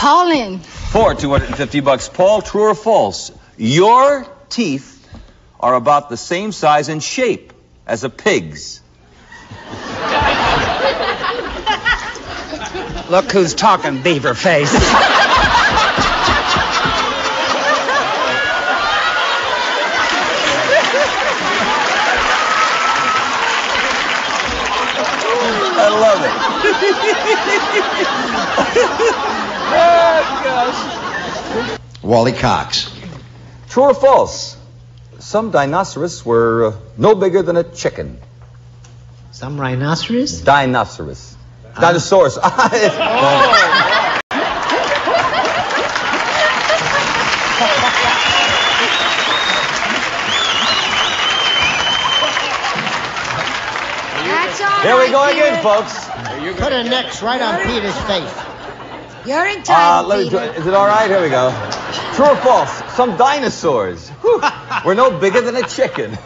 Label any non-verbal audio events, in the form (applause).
Paul Lynde. For 250 bucks. Paul, true or false? Your teeth are about the same size and shape as a pig's. Look who's talking, beaver face. I love it. Gosh. (laughs) Wally Cox. True or false? Some dinosaurs were uh, no bigger than a chicken. Some rhinoceros? Dinosaurs. Dinosaurs. (laughs) That's all Here we right, go Peter. again, folks. Put an X right on Peter's face. You're in Uh, let me try. Is it all right? Here we go. True or false? Some dinosaurs whew, (laughs) were no bigger than a chicken.